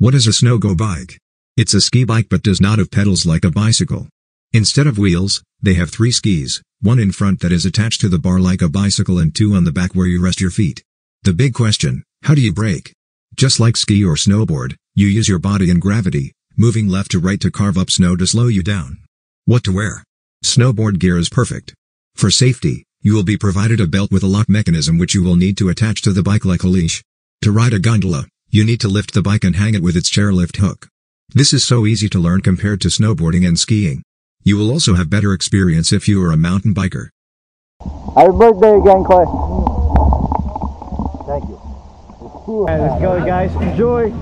What is a Sno-Go bike? It's a ski bike but does not have pedals like a bicycle. Instead of wheels, they have three skis, one in front that is attached to the bar like a bicycle and two on the back where you rest your feet. The big question, how do you brake? Just like ski or snowboard, you use your body and gravity, moving left to right to carve up snow to slow you down. What to wear? Snowboard gear is perfect. For safety, you will be provided a belt with a lock mechanism which you will need to attach to the bike like a leash. To ride a gondola, you need to lift the bike and hang it with its chairlift hook. This is so easy to learn compared to snowboarding and skiing. You will also have better experience if you are a mountain biker. Happy birthday again, Clay. Thank you. All right, let's go, guys. Enjoy.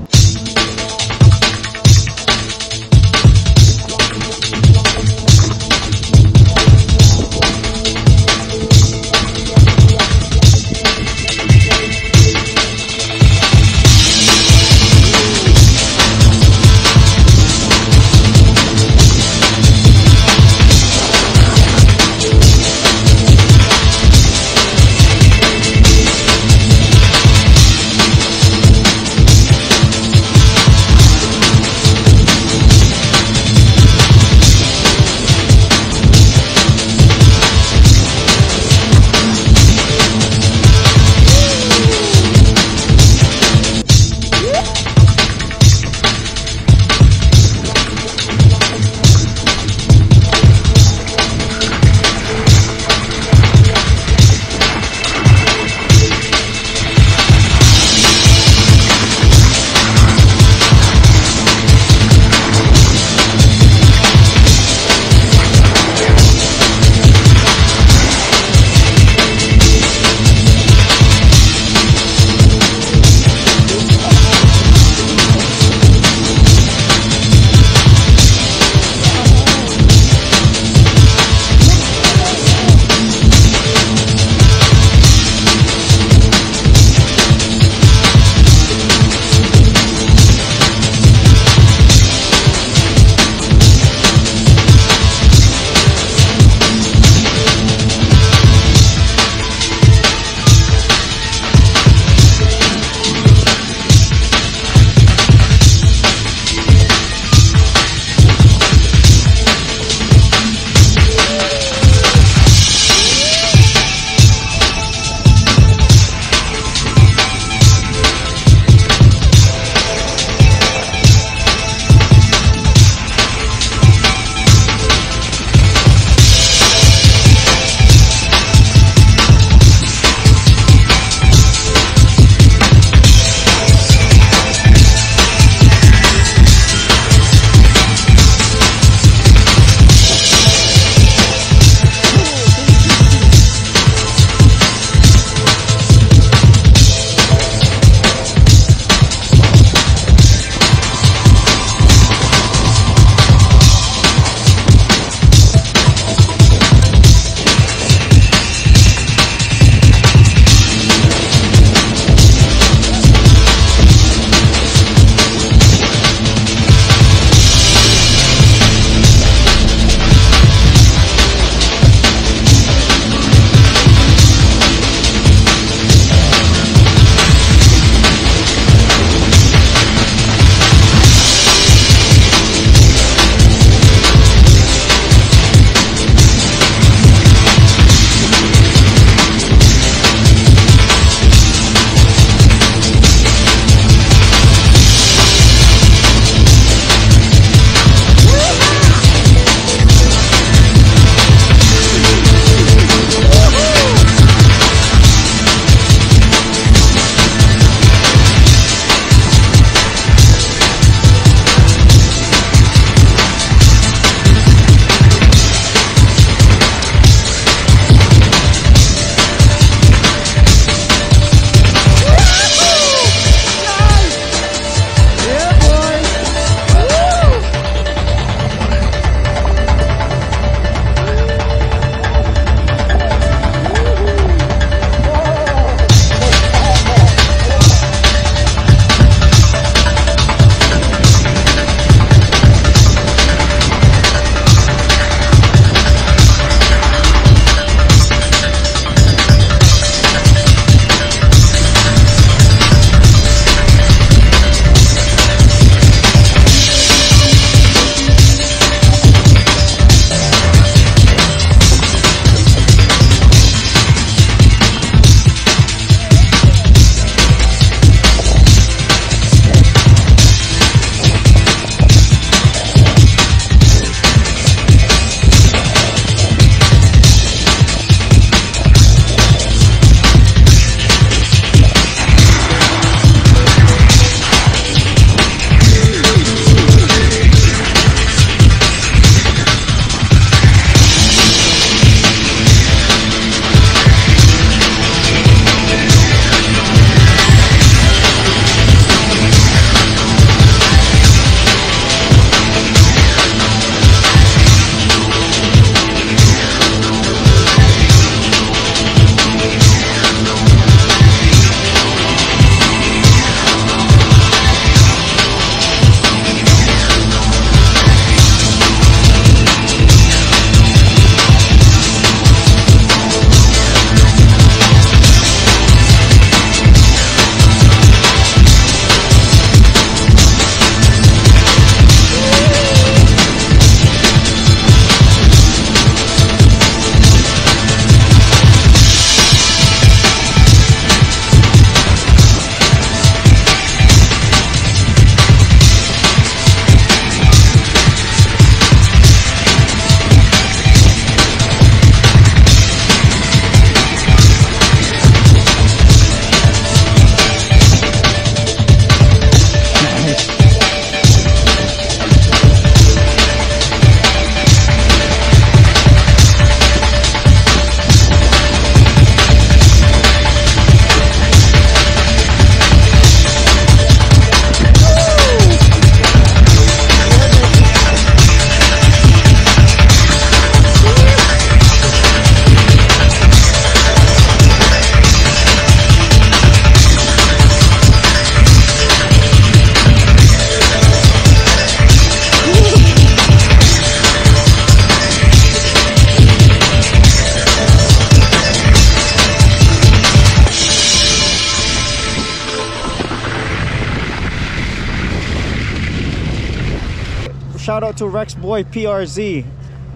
Shout out to Rex Boy PRZ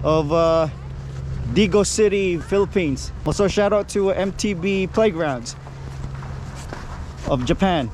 of uh, Digos City, Philippines. Also shout out to MTB Playgrounds of Japan.